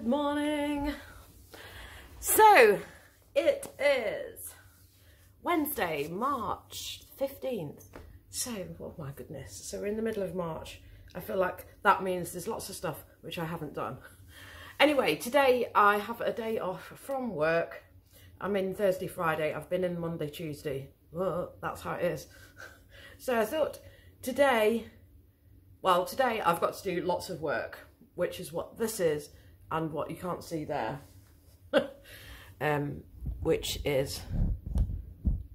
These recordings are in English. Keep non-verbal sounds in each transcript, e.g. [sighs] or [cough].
Good morning. So, it is Wednesday, March 15th. So, oh my goodness. So we're in the middle of March. I feel like that means there's lots of stuff which I haven't done. Anyway, today I have a day off from work. I'm in Thursday, Friday. I've been in Monday, Tuesday. Well, that's how it is. [laughs] So I thought today, well, today I've got to do lots of work, which is what this is and what you can't see there, [laughs] um, which is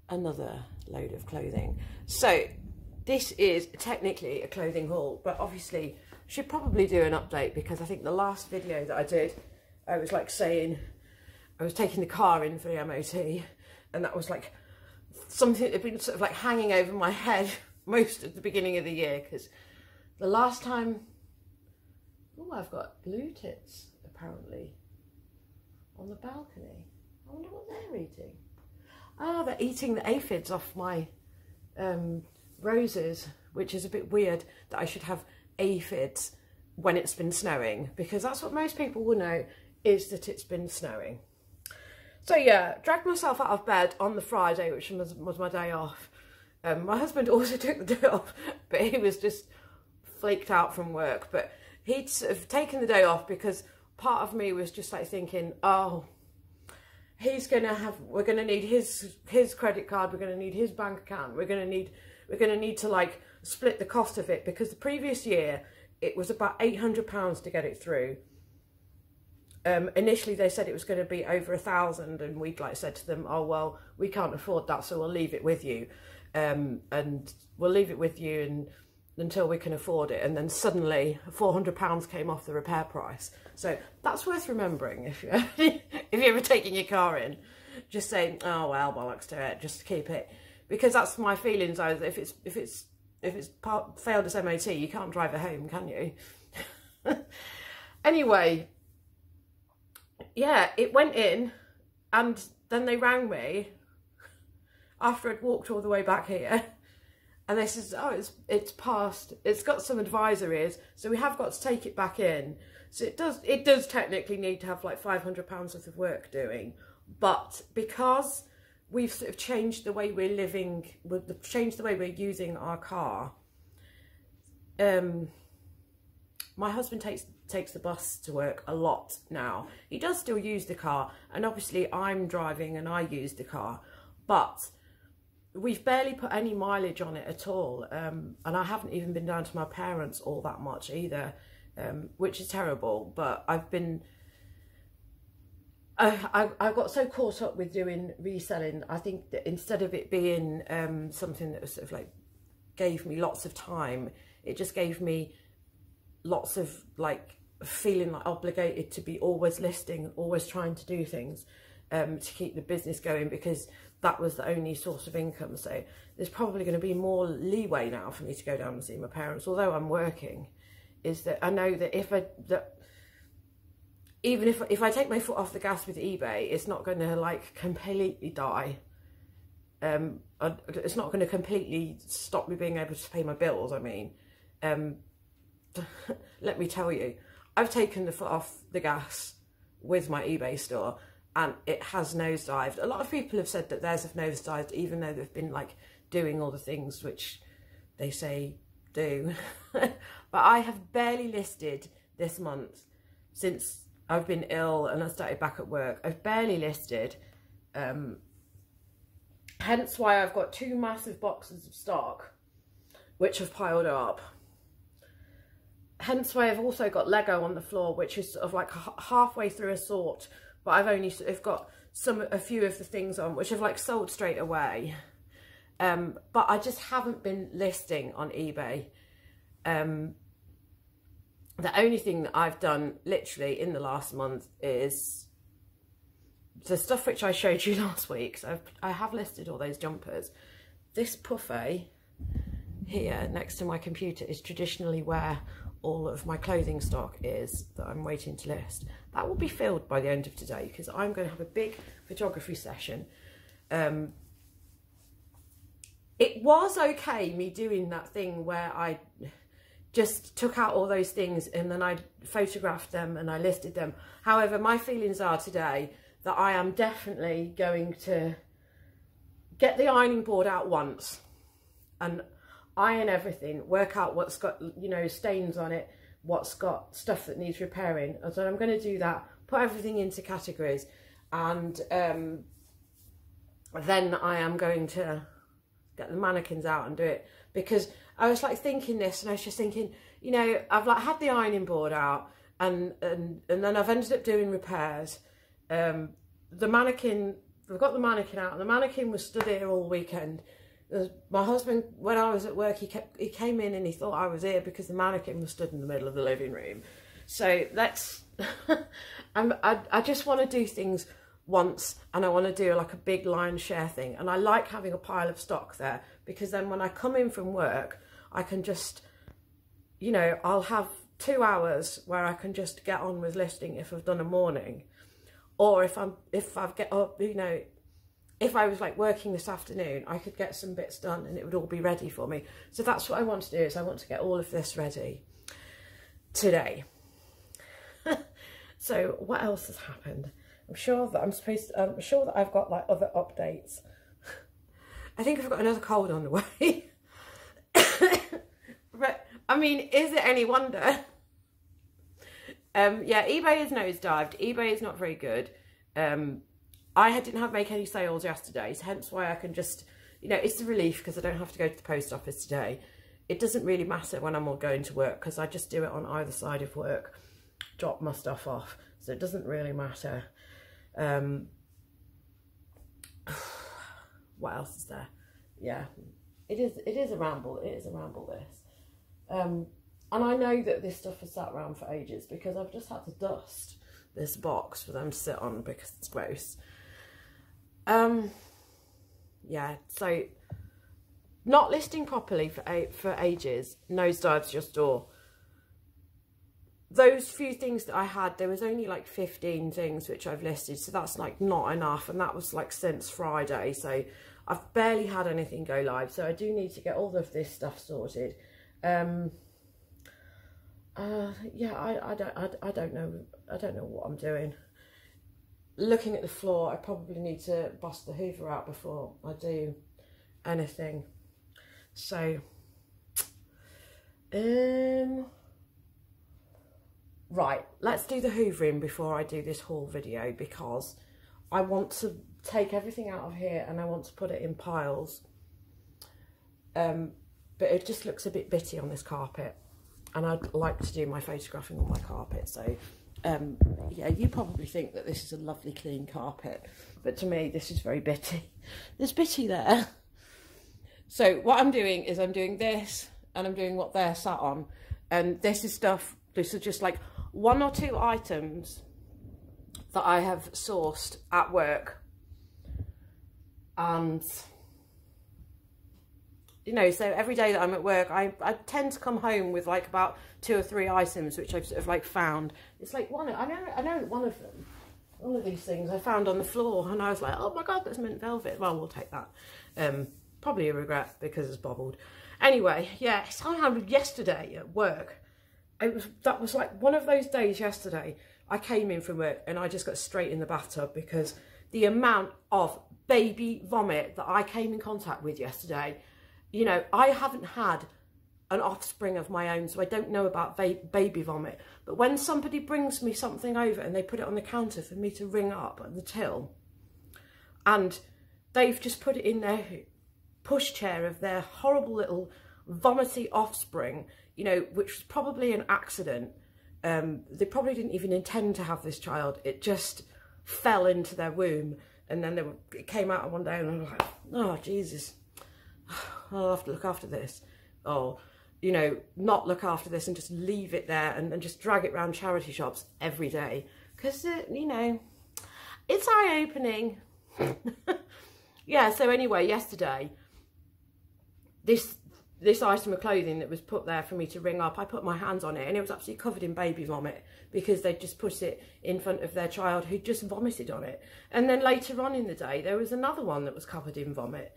another load of clothing. So this is technically a clothing haul, but obviously should probably do an update because I think the last video that I did, I was like saying, I was taking the car in for the MOT and that was like something that had been sort of like hanging over my head [laughs] most of the beginning of the year because the last time, oh, I've got blue tits apparently on the balcony. I wonder what they're eating. Oh, they're eating the aphids off my um, roses, which is a bit weird that I should have aphids when it's been snowing because that's what most people will know is that it's been snowing. So yeah, dragged myself out of bed on the Friday, which was, was my day off. Um, my husband [laughs] also took the day off, but he was just flaked out from work. But he'd sort of taken the day off because part of me was just like thinking, oh, he's gonna have we're gonna need his his credit card we're gonna need his bank account we're gonna need we're gonna need to like split the cost of it. Because the previous year it was about 800 pounds to get it through. Um initially they said it was going to be over a thousand and we'd like said to them oh well we can't afford that so we'll leave it with you. Um and we'll leave it with you and until we can afford it and then suddenly 400 pounds came off the repair price. So that's worth remembering if you're [laughs] if you're ever taking your car in. Just say oh well bollocks to it just keep it. Because that's my feelings if it's if it's if it's part, failed as MOT you can't drive it home can you? [laughs] Anyway yeah it went in and then they rang me after I'd walked all the way back here and they says, oh, it's it's passed. It's got some advisories, so we have got to take it back in. So it does it does technically need to have like five hundred pounds worth of work doing, but because we've sort of changed the way we're living, we've changed the way we're using our car. Um, my husband takes takes the bus to work a lot now. He does still use the car, and obviously I'm driving and I use the car, but we've barely put any mileage on it at all um, and I haven't even been down to my parents all that much either um, which is terrible but I've been I, I, got so caught up with doing reselling I think that instead of it being um, something that was sort of like gave me lots of time it just gave me lots of like feeling like obligated to be always listing always trying to do things um, to keep the business going because that was the only source of income. So there's probably going to be more leeway now for me to go down and see my parents, although I'm working, is that I know that if I, that even if, if I take my foot off the gas with eBay, it's not going to like completely die. Um, it's not going to completely stop me being able to pay my bills. I mean, um, [laughs] let me tell you, I've taken the foot off the gas with my eBay store and it has nosedived. A lot of people have said that theirs have nosedived, even though they've been like doing all the things which they say do. [laughs] but I have barely listed this month since I've been ill and I started back at work. I've barely listed. Um, hence why I've got two massive boxes of stock, which have piled up. Hence why I've also got Lego on the floor, which is sort of like halfway through a sort but I've only of got some a few of the things on which I've like sold straight away. Um, but I just haven't been listing on eBay. Um, the only thing that I've done literally in the last month is the stuff which I showed you [laughs] last week. So I've, I have listed all those jumpers. This puffet here next to my computer is traditionally where all of my clothing stock is that I'm waiting to list. That will be filled by the end of today because I'm going to have a big photography session. Um, it was okay me doing that thing where I just took out all those things and then I photographed them and I listed them. However, my feelings are today that I am definitely going to get the ironing board out once and iron everything, work out what's got, you know, stains on it, what's got stuff that needs repairing. And so I'm going to do that, put everything into categories and um, then I am going to get the mannequins out and do it because I was like thinking this and I was just thinking, you know, I've like had the ironing board out and and and then I've ended up doing repairs. Um, the mannequin, I've got the mannequin out and the mannequin was stood here all weekend. My husband, when I was at work, he kept he came in and he thought I was here because the mannequin was stood in the middle of the living room. So that's, [laughs] I, I just want to do things once and I want to do like a big lion share thing. And I like having a pile of stock there because then when I come in from work, I can just, you know, I'll have two hours where I can just get on with listing if I've done a morning. Or if I'm, if I've get up, you know, if I was like working this afternoon, I could get some bits done and it would all be ready for me. So that's what I want to do is I want to get all of this ready today. [laughs] so what else has happened? I'm sure that I'm supposed to, I'm sure that I've got like other updates. [laughs] I think I've got another cold on the way. [laughs] but I mean, is it any wonder? Um, yeah, eBay is nosedived. eBay is not very good. Um, I didn't have make any sales yesterday, so hence why I can just, you know, it's a relief because I don't have to go to the post office today. It doesn't really matter when I'm all going to work because I just do it on either side of work, drop my stuff off. So it doesn't really matter. Um, [sighs] what else is there? Yeah, it is. It is a ramble. It is a ramble. This, um, and I know that this stuff has sat around for ages because I've just had to dust this box for them to sit on because it's gross. Um, yeah. So, not listing properly for for ages nosedives your store those few things that I had, there was only like 15 things which I've listed. So that's like not enough. And that was like since Friday. So I've barely had anything go live. So I do need to get all of this stuff sorted. Um, uh, yeah, I, I, don't, I, I don't know. I don't know what I'm doing. Looking at the floor, I probably need to bust the hoover out before I do anything. So, um, Right, let's do the hoovering before I do this haul video because I want to take everything out of here and I want to put it in piles. Um, but it just looks a bit bitty on this carpet and I'd like to do my photographing on my carpet. So um, yeah, you probably think that this is a lovely clean carpet, but to me this is very bitty. There's bitty there. So what I'm doing is I'm doing this and I'm doing what they're sat on. And this is stuff, this is just like one or two items that I have sourced at work and you know so every day that I'm at work I, I tend to come home with like about two or three items which I've sort of like found. It's like one I know I know one of them one of these things I found on the floor and I was like oh my god that's mint velvet. Well we'll take that. Um probably a regret because it's bobbled. Anyway yeah I had yesterday at work. It was that was like one of those days yesterday. I came in from work and I just got straight in the bathtub because the amount of baby vomit that I came in contact with yesterday, you know, I haven't had an offspring of my own, so I don't know about baby vomit. But when somebody brings me something over and they put it on the counter for me to ring up at the till, and they've just put it in their pushchair of their horrible little vomity offspring, you know, which was probably an accident. Um, they probably didn't even intend to have this child. It just fell into their womb. And then they were, it came out one day and I was like, oh, Jesus, Oh, I'll have to look after this. Or, you know, not look after this and just leave it there and, and just drag it around charity shops every day. Because, uh, you know, it's eye-opening. [laughs] yeah, so anyway, yesterday, this this item of clothing that was put there for me to ring up, I put my hands on it and it was absolutely covered in baby vomit because they just put it in front of their child who just vomited on it. And then later on in the day, there was another one that was covered in vomit.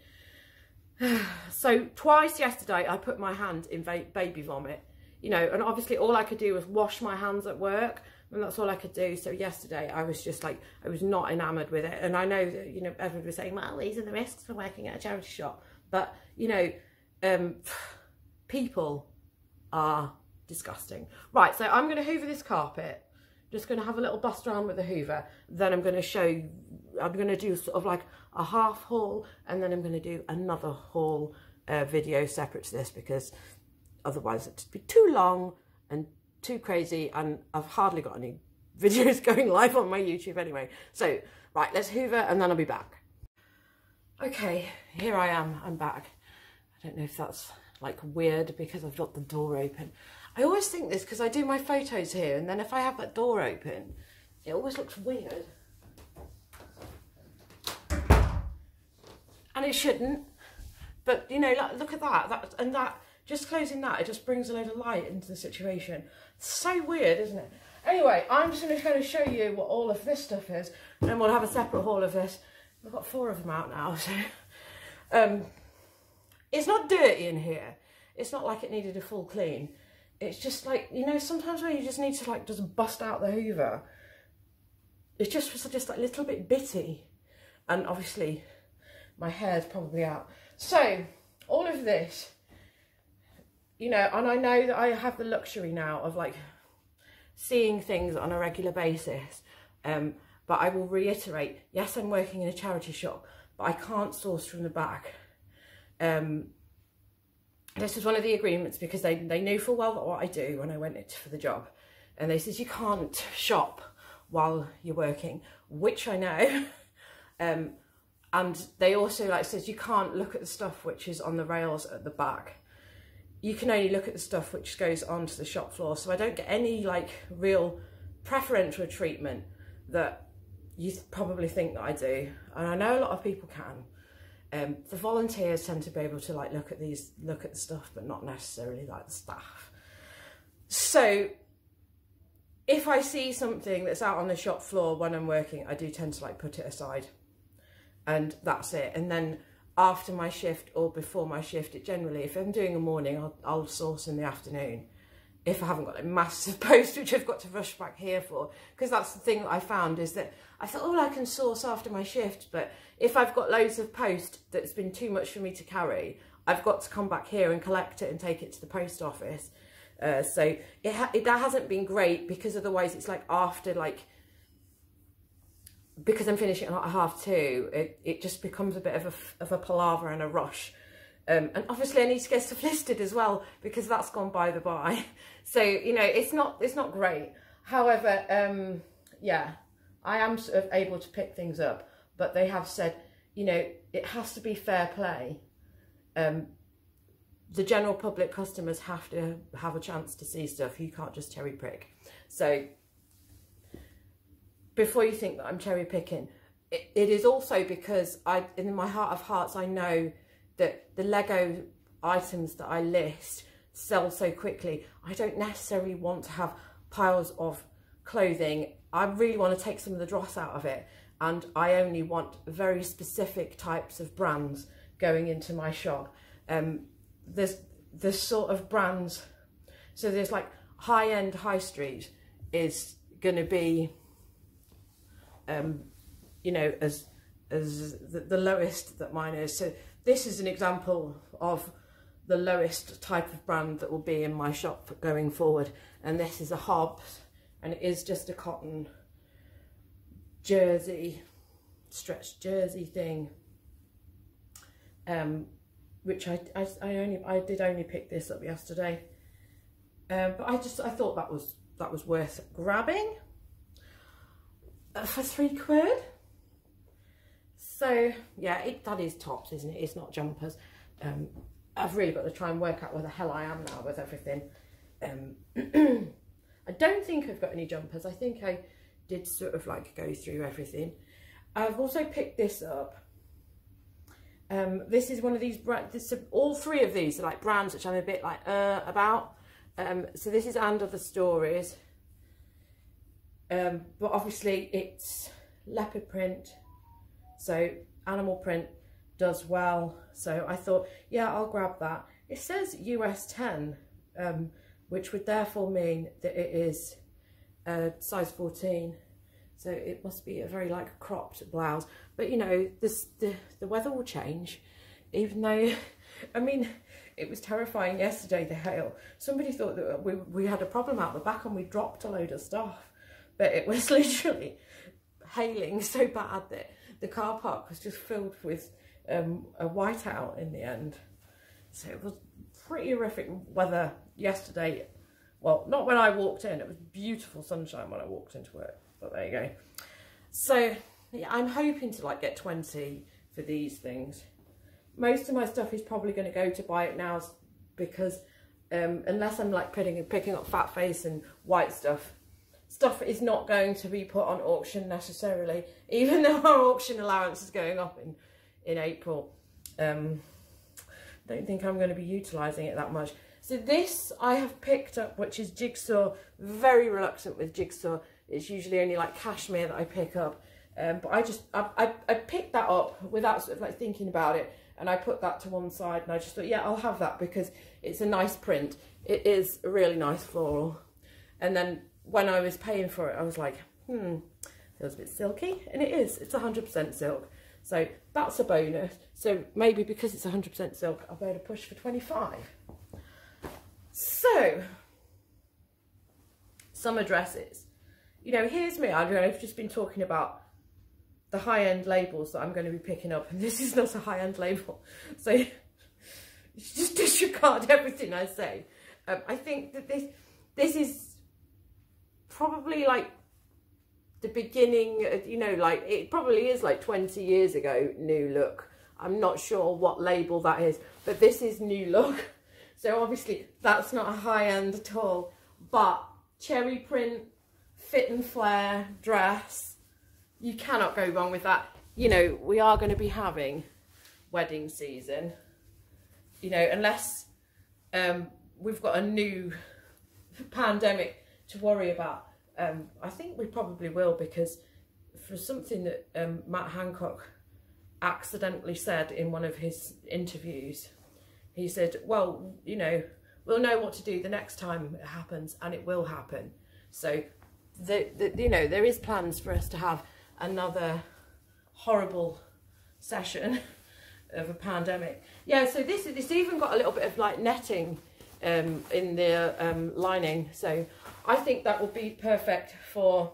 [sighs] so twice yesterday, I put my hand in baby vomit. you know, and obviously all I could do was wash my hands at work and that's all I could do. So yesterday I was just like, I was not enamoured with it. And I know that, you know, everybody was saying, well, these are the risks for working at a charity shop. But, you know, um, [sighs] people are disgusting. Right, so I'm going to hoover this carpet. Just going to have a little bust around with the hoover. Then I'm going to show I'm going to do sort of like a half haul and then I'm going to do another haul uh, video separate to this because otherwise it'd be too long and too crazy and I've hardly got any [laughs] videos going live on my YouTube anyway. So, right, let's hoover and then I'll be back. Okay, here I am, I'm back. I don't know if that's like weird because I've got the door open. I always think this because I do my photos here and then if I have that door open, it always looks weird. And it shouldn't. But, you know, look at that. that and that, just closing that, it just brings a load of light into the situation. So weird, isn't it? Anyway, I'm just going to show you what all of this stuff is. And we'll have a separate haul of this. We've got four of them out now. [laughs] So, um, It's not dirty in here. It's not like it needed a full clean. It's just like, you know, sometimes where you just need to like just bust out the hoover. It's just, just like a little bit bitty. And obviously my hair's probably out. So all of this you know, and I know that I have the luxury now of like seeing things on a regular basis. Um, but I will reiterate, yes, I'm working in a charity shop, but I can't source from the back. Um, this was one of the agreements because they, they knew full well what I do when I went for the job. And they said, you can't shop while you're working, which I know. [laughs] um, and they also like says you can't look at the stuff which is on the rails at the back you can only look at the stuff which goes onto the shop floor. So I don't get any like real preferential treatment that you probably think that I do. And I know a lot of people can. Um, the volunteers tend to be able to like look at these, look at the stuff, but not necessarily like the staff. So if I see something that's out on the shop floor when I'm working, I do tend to like put it aside and that's it. And then after my shift or before my shift. It generally, if I'm doing a morning, I'll, I'll source in the afternoon. If I haven't got a massive [laughs] post, which I've got to rush back here for, because that's the thing that I found is that I thought, oh, I can source after my shift, but if I've got loads of post that's been too much for me to carry, I've got to come back here and collect it and take it to the post office. Uh, so it, ha it that hasn't been great because otherwise it's like after like because I'm finishing at half two, it, it just becomes a bit of a, of a palaver and a rush. Um, and obviously I need to get stuff [laughs] listed as well because that's gone by the by. [laughs] So, you know, it's not, it's not great. However, um, yeah, I am sort of able to pick things up, but they have said, you know, it has to be fair play. Um, the general public customers have to have a chance to see stuff. You can't just cherry pick. So before you think that I'm cherry picking, it, it is also because I, in my heart of hearts, I know that the Lego items that I list sell so quickly. I don't necessarily want to have piles of clothing. I really want to take some of the dross out of it. And I only want very specific types of brands going into my shop. Um, there's, there's sort of brands, so there's like high-end high street is going to be um, you know, as as the, the lowest that mine is. So this is an example of the lowest type of brand that will be in my shop going forward. And this is a Hobbs and it is just a cotton jersey, stretched jersey thing. Um, which I, I, I only I did only pick this up yesterday. Um, but I just I thought that was that was worth grabbing. Uh, for three quid. So yeah, it, that is tops, isn't it? It's not jumpers. Um, I've really got to try and work out where the hell I am now with everything. Um, [clears throat] I don't think I've got any jumpers. I think I did sort of like go through everything. I've also picked this up. Um, this is one of these brands, all three of these are like brands which I'm a bit like uh, about. Um, so this is And Other Stories. Um, but obviously it's leopard print, so animal print does well. So I thought, yeah, I'll grab that. It says US 10, um, which would therefore mean that it is a size 14. So it must be a very like cropped blouse. But you know, this the, the weather will change, even though, [laughs] I mean, it was terrifying yesterday, the hail. Somebody thought that we, we had a problem out the back and we dropped a load of stuff. But it was [laughs] literally hailing so bad that the car park was just filled with um, a whiteout in the end. So it was pretty horrific weather yesterday. Well, not when I walked in. It was beautiful sunshine when I walked into work. But there you go. So yeah, I'm hoping to like get 20 for these things. Most of my stuff is probably going to go to buy it now because um, unless I'm like putting picking up fat face and white stuff, stuff is not going to be put on auction necessarily, [laughs] even though our auction allowance is going up in, in April. Um, don't think I'm going to be utilising it that much. So this I have picked up, which is Jigsaw. Very reluctant with Jigsaw. It's usually only like cashmere that I pick up. Um, but I just, I, I, I, picked that up without sort of like thinking about it. And I put that to one side and I just thought, yeah, I'll have that because it's a nice print. It is a really nice floral. And then when I was paying for it, I was like, hmm, feels a bit silky. And it is, it's 100% silk. So that's a bonus. So maybe because it's 100% silk, I'll be able to push for 25. So, summer dresses. You know, here's me. I've just been talking about the high-end labels that I'm going to be picking up. And [laughs] this is not a high-end label. So, [laughs] just [laughs] disregard everything I say. Um, I think that this this is probably like the beginning, you know, like it probably is like 20 years ago, new look. I'm not sure what label that is, but this is new look. [laughs] So obviously that's not a high end at all, but cherry print, fit and flare dress, you cannot go wrong with that. You know, we are going to be having wedding season, you know, unless um, we've got a new [laughs] pandemic to worry about. Um, I think we probably will because for something that um, Matt Hancock accidentally said in one of his interviews, he said, well, you know, we'll know what to do the next time it happens and it will happen. So, the, the, you know, there is plans for us to have another horrible session [laughs] of a pandemic. Yeah, so this it's even got a little bit of like netting um, in the um, lining. So I think that will be perfect for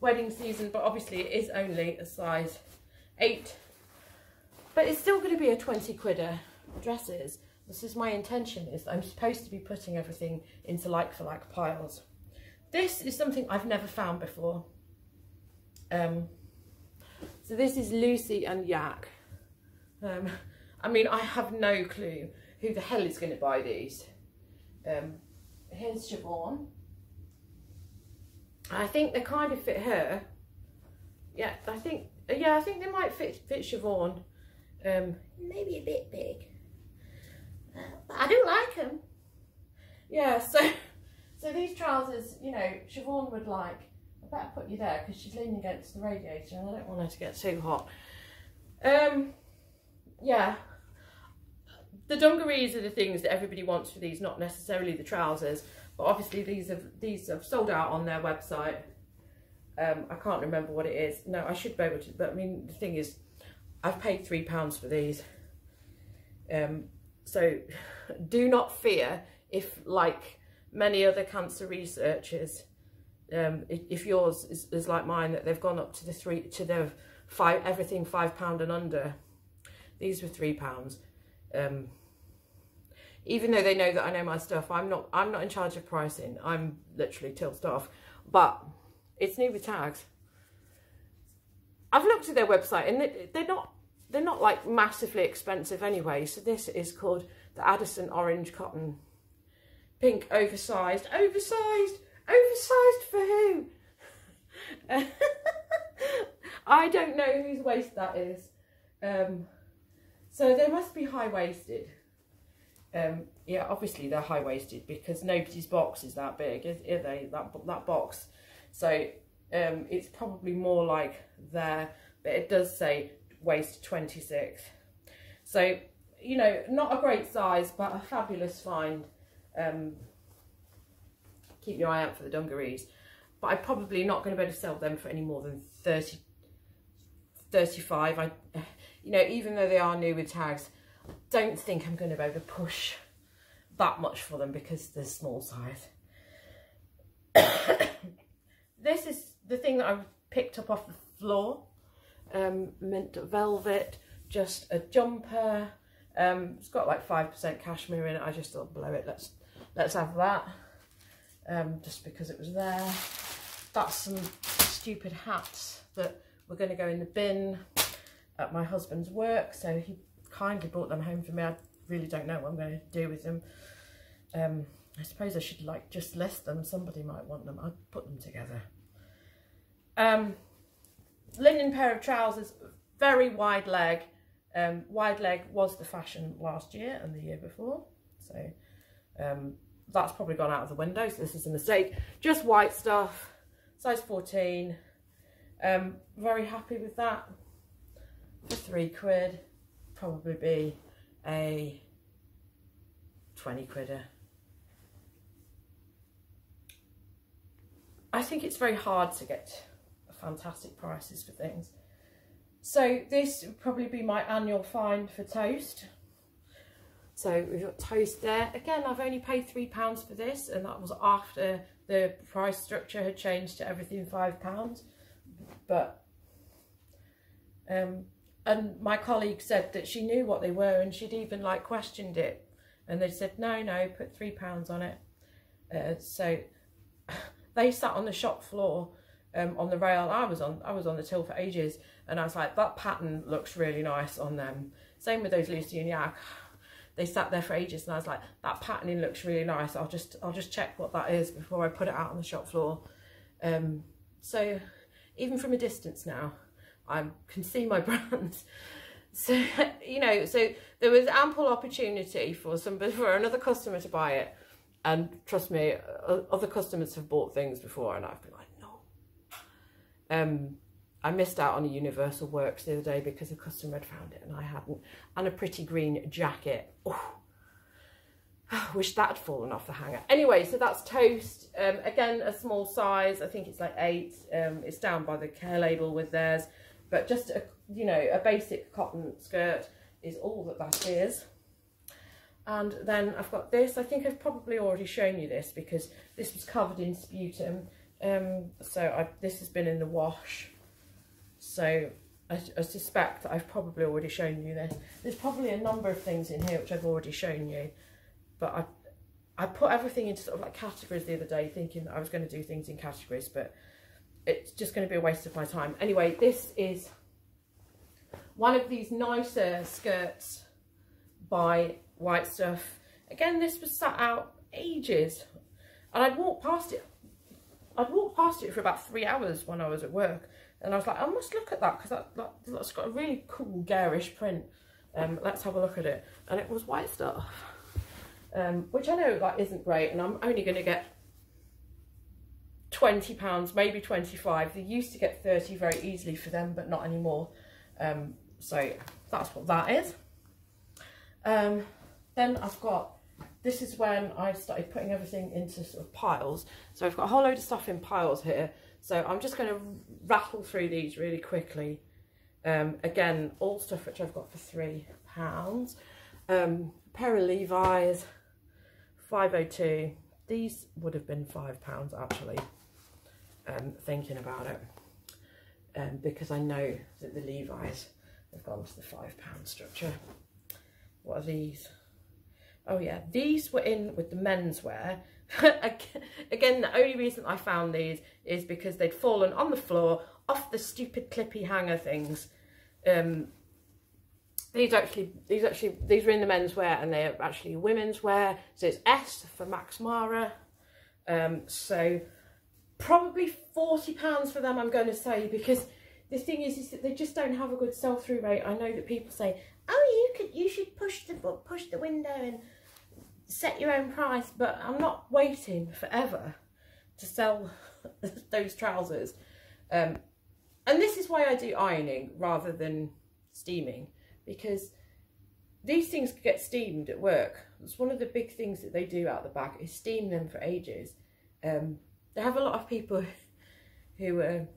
wedding season, but obviously it is only a size 8. But it's still going to be a 20 quidder dresses. This is my intention, is I'm supposed to be putting everything into like-for-like -like piles. This is something I've never found before. Um, so this is Lucy and Yak. Um, I mean, I have no clue who the hell is going to buy these. Um, here's Siobhan. I think they kind of fit her. Yeah, I think, yeah, I think they might fit, fit Siobhan. Um, maybe a bit big. Uh, but I do like them. Yeah, so, [laughs] so these trousers, you know, Siobhan would like. I better put you there because she's leaning against the radiator and I don't want her to get too hot. Um, yeah, the dungarees are the things that everybody wants for these, not necessarily the trousers. But obviously these have these have sold out on their website. Um, I can't remember what it is. No, I should be able to. But I mean, the thing is, I've paid three pounds for these. Um, so [laughs] do not fear if, like many other cancer researchers, um, if yours is, is like mine, that they've gone up to the three to the five everything five pound and under. These were three pounds. Um, even though they know that I know my stuff, I'm not I'm not in charge of pricing. I'm literally till staff. But it's new with tags. I've looked at their website and they're not they're not like massively expensive anyway. So this is called the Addison Orange Cotton. Pink oversized. Oversized! Oversized for who? [laughs] I don't know whose waist that is. Um, so they must be high-waisted. Um, yeah, obviously they're high-waisted because nobody's box is that big, is, is they? That, that box. So um, it's probably more like there, but it does say waist 26. So, you know, not a great size, but a fabulous find. Um, keep your eye out for the dungarees. But I'm probably not going to be able to sell them for any more than 30, 35. I, you know, even though they are new with tags, don't think I'm going to be able to push that much for them because they're small size. [coughs] this is the thing that I picked up off the floor. Um, mint velvet, just a jumper. Um, it's got like 5% cashmere in it. I just thought below it, let's let's have that. Um, just because it was there. That's some stupid hats that were going to go in the bin at my husband's work. So he kindly brought them home for me. I really don't know what I'm going to do with them. Um, I suppose I should like just list them. Somebody might want them. I'll put them together. Um, linen pair of trousers, very wide leg. Um, wide leg was the fashion last year and the year before. So um, that's probably gone out of the window. So this is a mistake. Just white stuff, size 14. Um, very happy with that. For three quid, probably be a 20 quidder. I think it's very hard to get fantastic prices for things. So this would probably be my annual find for toast. So we've got toast there. Again, I've only paid £3 for this and that was after the price structure had changed to everything £5. But, um, and my colleague said that she knew what they were and she'd even like questioned it. And they said, no, no, put £3 on it. Uh, so [laughs] they sat on the shop floor um, on the rail. I was on I was on the till for ages and I was like, that pattern looks really nice on them. Same with those Lucy and Yak. [sighs] They sat there for ages and I was like, that patterning looks really nice. I'll just I'll just check what that is before I put it out on the shop floor. Um, so even from a distance now, I can see my [laughs] brands. So, you know, so there was ample opportunity for somebody, for another customer to buy it. And trust me, other customers have bought things before and I've been like, no. um, I missed out on a Universal Works the other day because a customer had found it and I hadn't. And a pretty green jacket. Oh, I [sighs] wish that had fallen off the hanger. Anyway, so that's toast. Um, again, a small size. I think it's like eight. Um, it's down by the care label with theirs. But just, a, you know, a basic cotton skirt is all that that is. And then I've got this. I think I've probably already shown you this because this was covered in sputum. Um, so I, this has been in the wash. So I, I, suspect that I've probably already shown you this. There's probably a number of things in here which I've already shown you. But I, I put everything into sort of like categories the other day thinking that I was going to do things in categories. But it's just going to be a waste of my time. Anyway, this is one of these nicer skirts by White Stuff. Again, this was sat out ages. And I'd walked past it I'd walked past it for about three hours when I was at work. And I was like, I must look at that because that, that, that's got a really cool garish print. Um, let's have a look at it. And it was white stuff. Um, which I know that isn't great. And I'm only going to get 20 pounds, maybe 25. They used to get 30 very easily for them, but not anymore. Um, so that's what that is. Um, then I've got this is when I started putting everything into sort of piles. So I've got a whole load of stuff in piles here. So I'm just going to rattle through these really quickly. Um, again, all stuff which I've got for three pounds. Um, pair of Levi's, 502. These would have been five pounds actually, um, thinking about it. Um, because I know that the Levi's have gone to the five pound structure. What are these? Oh yeah, these were in with the menswear. [laughs] Again, the only reason I found these is because they'd fallen on the floor off the stupid clippy hanger things. Um, these actually, these actually, these were in the menswear and they're actually women's wear. So it's S for Max Mara. Um, so probably £40 for them, I'm going to say, because the thing is, is that they just don't have a good sell-through rate. I know that people say, oh, you could, you should push the push the window and set your own price, but I'm not waiting forever to sell [laughs] those trousers. Um, and this is why I do ironing rather than steaming, because these things get steamed at work. It's one of the big things that they do out the back is steam them for ages. Um, they have a lot of people who are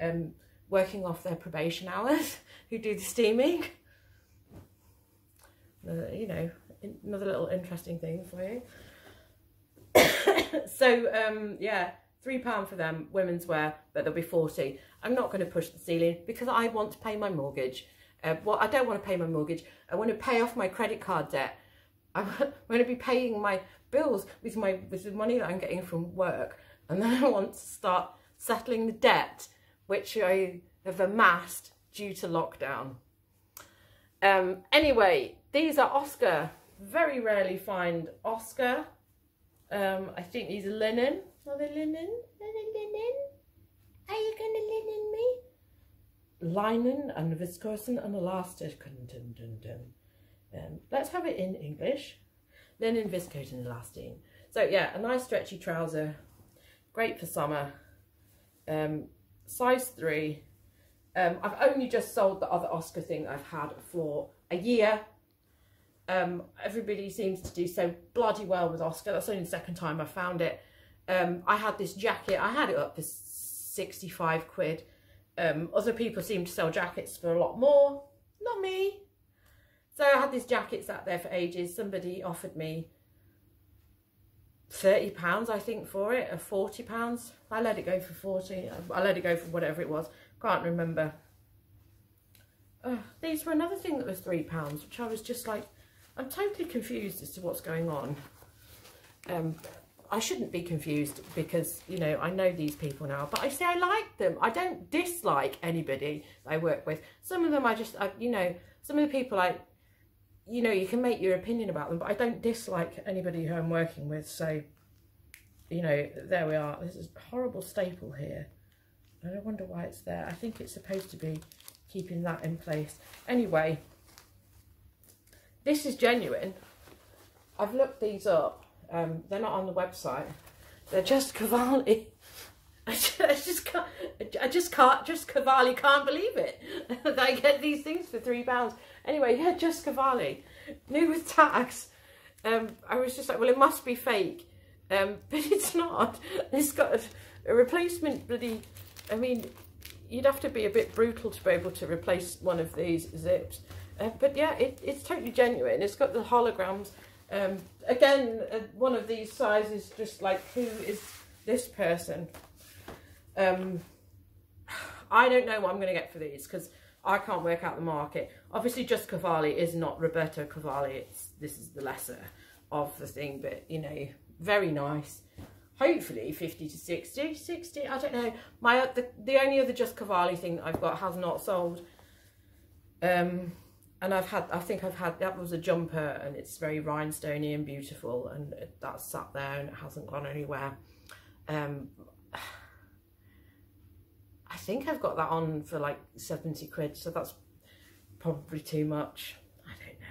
um, working off their probation hours [laughs] who do the steaming. Uh, you know, another little interesting thing for you. [coughs] so, um, yeah, £3 for them, women's wear, but they'll be 40 I'm not going to push the ceiling because I want to pay my mortgage. Uh, well, I don't want to pay my mortgage. I want to pay off my credit card debt. I'm going to be paying my bills with my with the money that I'm getting from work. And then I want to start settling the debt, which I have amassed due to lockdown. Um, anyway, these are Oska. Very rarely find Oska. Um, I think these are linen. Are they linen? Are they linen? Are you going to linen me? Linen and viscose and elastic. Dun, dun, dun. Um, let's have it in English. Linen, viscose and elastine. So yeah, a nice stretchy trouser. Great for summer. Um, size 3. Um, I've only just sold the other Oska thing I've had for a year. Um, everybody seems to do so bloody well with Oska. That's only the second time I found it. Um, I had this jacket. I had it up for 65 quid. Um, other people seem to sell jackets for a lot more. Not me. So I had this jacket sat there for ages. Somebody offered me £30, I think, for it, or £40. I let it go for 40 I let it go for whatever it was. Can't remember. Uh, these were another thing that was £3, which I was just like, I'm totally confused as to what's going on. Um, I shouldn't be confused because, you know, I know these people now. But I say I like them. I don't dislike anybody I work with. Some of them I just, I, you know, some of the people I, you know, you can make your opinion about them. But I don't dislike anybody who I'm working with. So, you know, there we are. This is a horrible staple here. I don't wonder why it's there. I think it's supposed to be keeping that in place. Anyway, this is genuine. I've looked these up um, they're not on the website. They're just Cavalli. [laughs] I just, I just can't. I just can't. Just Cavalli can't believe it. [laughs] I get these things for three pounds. Anyway, yeah, just Cavalli, new with tags. Um, I was just like, well, it must be fake, um, [laughs] but it's not. It's got a, a replacement bloody. I mean, you'd have to be a bit brutal to be able to replace one of these zips. Uh, but yeah, it, it's totally genuine. It's got the holograms um, again, uh, one of these sizes, just like who is this person? Um, [sighs] I don't know what I'm going to get for these because I can't work out the market. Obviously, just Cavalli is not Roberto Cavalli. It's this is the lesser of the thing, but you know, very nice. Hopefully, 50 to 60, 60. I don't know. My the the only other just Cavalli thing that I've got has not sold. Um, and I've had, I think I've had, that was a jumper and it's very rhinestoney and beautiful and that's sat there and it hasn't gone anywhere. Um, [sighs] I think I've got that on for like 70 quid, so that's probably too much. I don't know.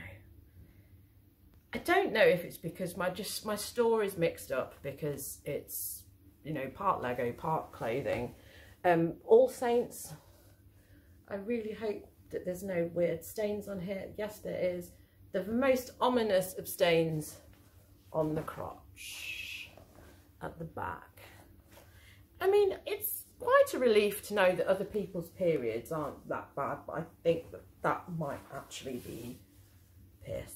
I don't know if it's because my just my store is mixed up because it's, you know, part Lego, part clothing. Um, All Saints, I really hope that there's no weird stains on here. Yes, there is. The most ominous of stains on the crotch at the back. I mean, it's quite a relief to know that other people's periods aren't that bad, but I think that that might actually be piss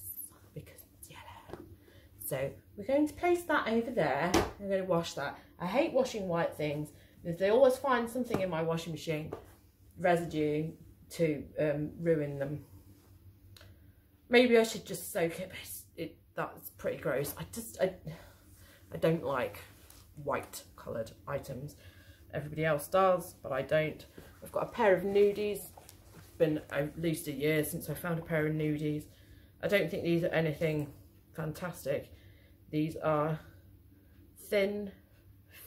because it's yellow. So we're going to place that over there. I'm going to wash that. I hate washing white things because they always find something in my washing machine residue to um, ruin them. Maybe I should just soak it, it that's pretty gross. I just, I, I don't like white coloured items. Everybody else does, but I don't. I've got a pair of nudies. Been at least a year since I found a pair of nudies. I don't think these are anything fantastic. These are thin,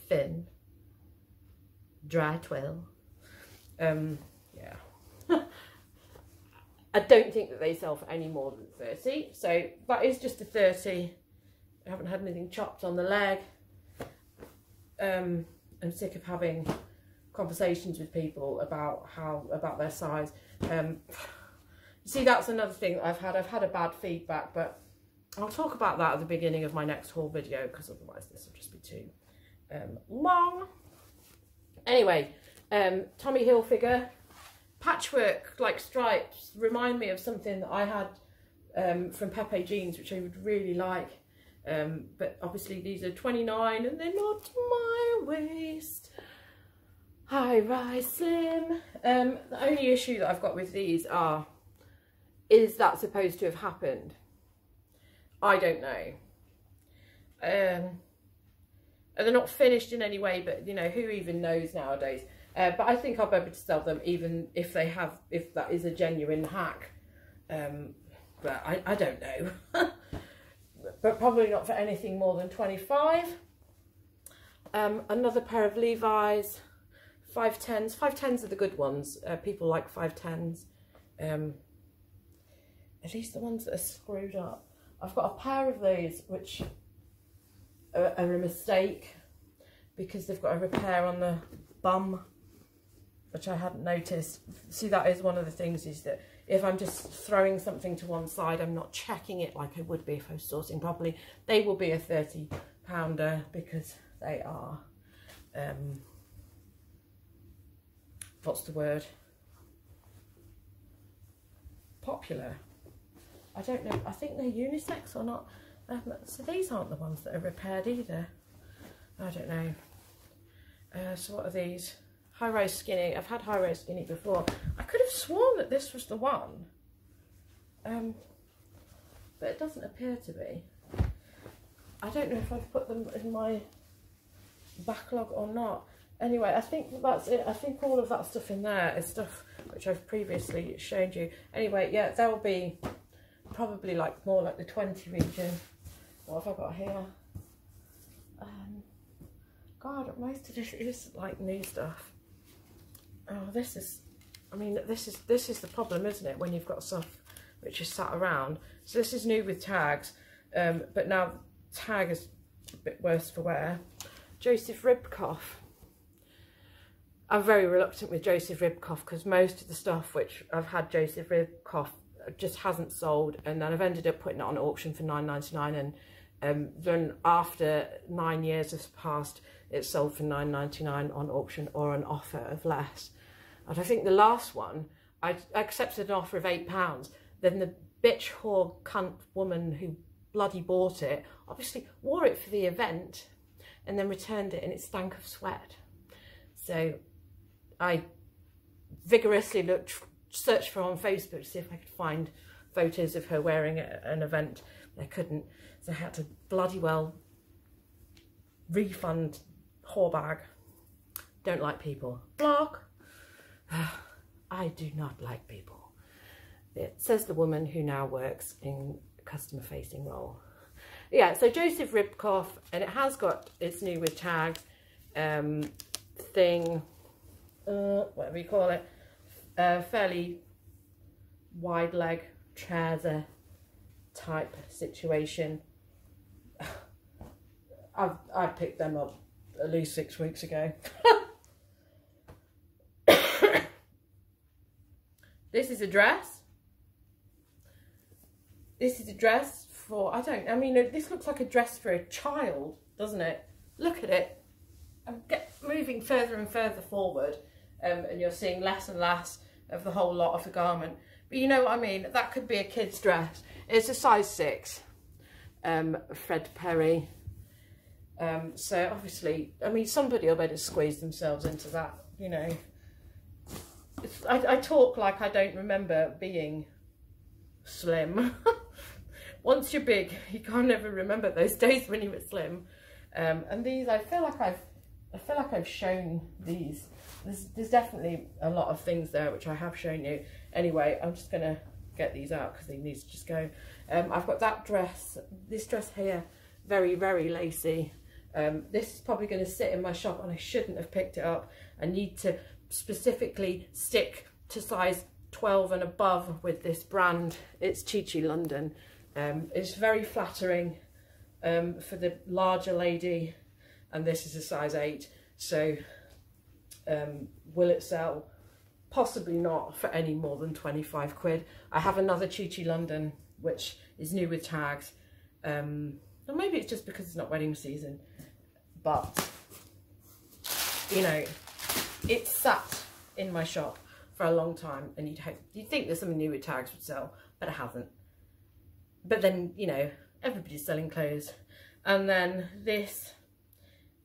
thin, dry twill. Um, [laughs] I don't think that they sell for any more than 30. So that is just a 30. I haven't had anything chopped on the leg. Um, I'm sick of having conversations with people about how about their size. Um, [sighs] see, that's another thing I've had. I've had a bad feedback, but I'll talk about that at the beginning of my next haul video because otherwise this will just be too um, long. Anyway, um, Tommy Hilfiger patchwork like stripes remind me of something that I had um, from Pepe Jeans, which I would really like. Um, but obviously these are 29 and they're not my waist. High rise slim. Um, the only issue that I've got with these are, is that supposed to have happened? I don't know. Um, they're not finished in any way, but you know, who even knows nowadays? Uh, but I think I'll be able to sell them even if they have, if that is a genuine hack. Um, but I, I don't know. [laughs] but probably not for anything more than 25. Um, another pair of Levi's, 510s. 510s are the good ones. Uh, people like 510s. Um, at least the ones that are screwed up. I've got a pair of these which are, are a mistake because they've got a repair on the bum which I hadn't noticed. See, that is one of the things is that if I'm just throwing something to one side, I'm not checking it like I would be if I was sourcing properly. They will be a 30 pounder because they are, um, what's the word? Popular. I don't know, I think they're unisex or not. Um, so these aren't the ones that are repaired either. I don't know. Uh, so what are these? high rise skinny. I've had high rise skinny before. I could have sworn that this was the one. Um, but it doesn't appear to be. I don't know if I've put them in my backlog or not. Anyway, I think that's it. I think all of that stuff in there is stuff which I've previously shown you. Anyway, yeah, they'll be probably like more like the 20 region. What have I got here? Um, God, most of this is like new stuff. Oh, this is, I mean, this is this is the problem, isn't it? When you've got stuff which is sat around. So this is new with tags, um, but now tag is a bit worse for wear. Joseph Ribkoff. I'm very reluctant with Joseph Ribkoff because most of the stuff which I've had Joseph Ribkoff just hasn't sold and then I've ended up putting it on auction for 9.99 and um, then after nine years has passed it's sold for 9.99 on auction or an offer of less and I think the last one, I accepted an offer of £8. Then the bitch whore cunt woman who bloody bought it, obviously wore it for the event and then returned it and it stank of sweat. So I vigorously looked, searched for on Facebook to see if I could find photos of her wearing at an event. I couldn't, so I had to bloody well refund whore bag. Don't like people. Block. [sighs] I do not like people. It says the woman who now works in customer facing role. Yeah, so Joseph Ribkoff, and it has got its new with tags um, thing, uh, whatever you call it, uh, fairly wide leg trouser type situation. [sighs] I've I picked them up at least six weeks ago. [coughs] This is a dress. This is a dress for, I don't, I mean, this looks like a dress for a child, doesn't it? Look at it. I'm get, moving further and further forward um, and you're seeing less and less of the whole lot of the garment. But you know what I mean? That could be a kid's dress. It's a size six, um, Fred Perry. Um, so obviously, I mean, somebody will better squeeze themselves into that, you know. I, I talk like I don't remember being slim. [laughs] Once you're big, you can't ever remember those [laughs] days when you were slim. Um, and these, I feel like I've, I feel like I've shown these. There's, there's definitely a lot of things there which I have shown you. Anyway, I'm just gonna get these out because they need to just go. Um, I've got that dress, this dress here, very, very lacy. Um, this is probably going to sit in my shop and I shouldn't have picked it up. I need to specifically stick to size 12 and above with this brand. It's Chi Chi London. Um, it's very flattering um, for the larger lady and this is a size 8 so um, will it sell? Possibly not for any more than 25 quid. I have another Chi Chi London which is new with tags um, or maybe it's just because it's not wedding season but you know, it's sat in my shop for a long time and you'd hope, you'd think there's something new with tags would sell, but it hasn't. But then, you know, everybody's selling clothes. And then this,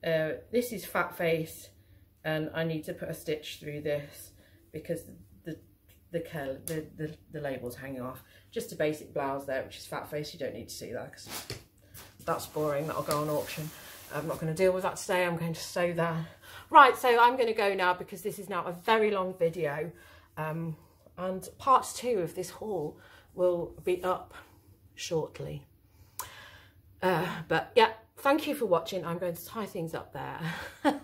uh, this is fat face and I need to put a stitch through this because the the, the, the, the label's hanging off. Just a basic blouse there, which is fat face. You don't need to see that because that's boring. That'll go on auction. I'm not going to deal with that today. I'm going to sew that. Right, so I'm going to go now because this is now a very long video. Um, and part two of this haul will be up shortly. Uh, but yeah, thank you for watching. I'm going to tie things up there. [laughs]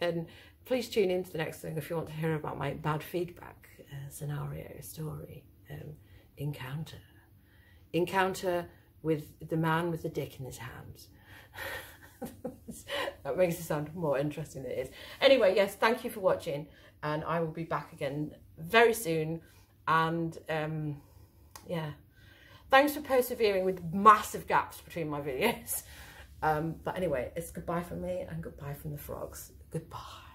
and please tune in to the next thing if you want to hear about my bad feedback uh, scenario, story, um, encounter. Encounter with the man with the dick in his hands. [laughs] that makes it sound more interesting than it is. Anyway, yes, thank you for watching and I will be back again very soon. And um, yeah, thanks for persevering with massive gaps between my videos. [laughs] Um, but anyway, it's goodbye from me and goodbye from the frogs. Goodbye.